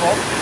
from.